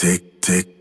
tick, tick.